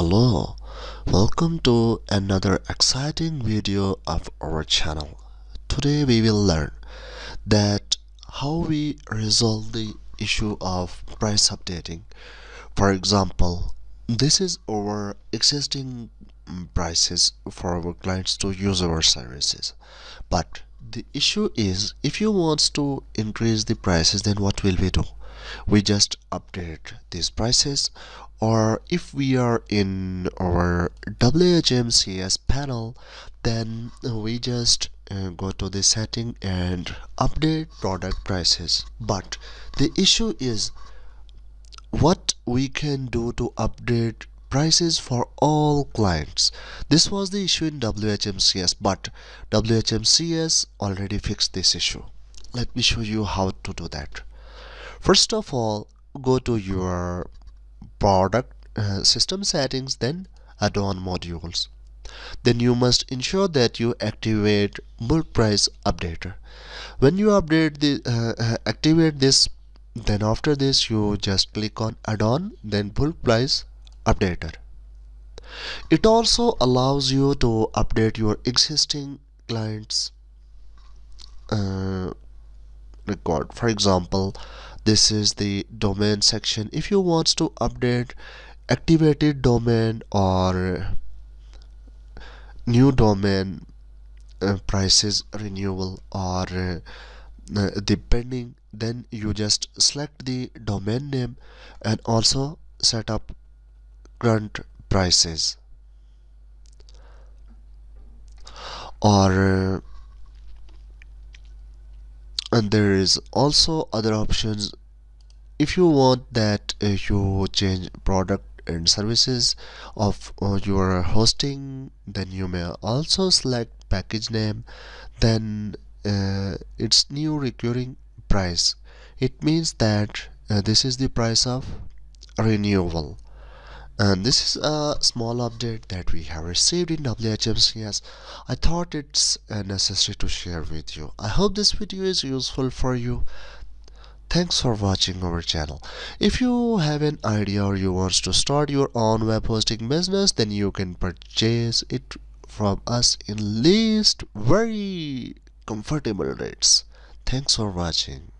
Hello, welcome to another exciting video of our channel. Today we will learn that how we resolve the issue of price updating. For example, this is our existing prices for our clients to use our services. But the issue is if you want to increase the prices then what will we do? we just update these prices or if we are in our WHMCS panel then we just uh, go to the setting and update product prices but the issue is what we can do to update prices for all clients. This was the issue in WHMCS but WHMCS already fixed this issue. Let me show you how to do that. First of all go to your product uh, system settings then add-on modules. Then you must ensure that you activate bulk price updater. When you update the uh, uh, activate this then after this you just click on add-on then bulk price updater. It also allows you to update your existing clients uh, record. For example this is the domain section. If you want to update activated domain or new domain uh, prices renewal or uh, then you just select the domain name and also set up current prices. Or uh, and there is also other options. If you want that uh, you change product and services of uh, your hosting then you may also select package name. Then uh, it's new recurring price. It means that uh, this is the price of renewal and this is a small update that we have received in WHMCS I thought it's necessary to share with you. I hope this video is useful for you. Thanks for watching our channel. If you have an idea or you want to start your own web hosting business then you can purchase it from us in least very comfortable rates. Thanks for watching